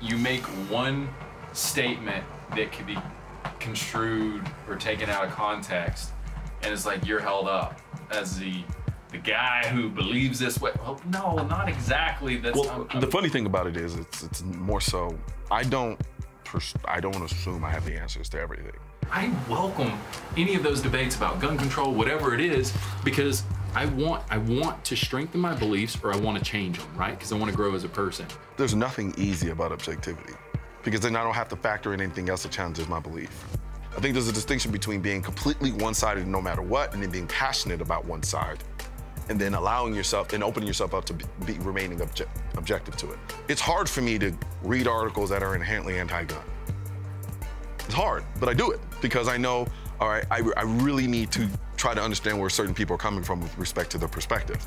you make one statement that could be construed or taken out of context, and it's like you're held up as the the guy who believes this way. Well, no, not exactly. That's Well, I'm- the funny thing about it is, it's it's more so. I don't, pers- I don't assume I have the answers to everything. I welcome any of those debates about gun control, whatever it is, because I want I want to strengthen my beliefs or I want to change them, right? Because I want to grow as a person. There's nothing easy about objectivity, because then I don't have to factor in anything else that challenges my belief. I think there's a distinction between being completely one-sided no matter what, and then being passionate about one side, and then allowing yourself and opening yourself up to be, remaining obje- objective to it. It's hard for me to read articles that are inherently anti-gun. It's hard, but I do it because I know, all right, I, I really need to try to understand where certain people are coming from with respect to their perspective.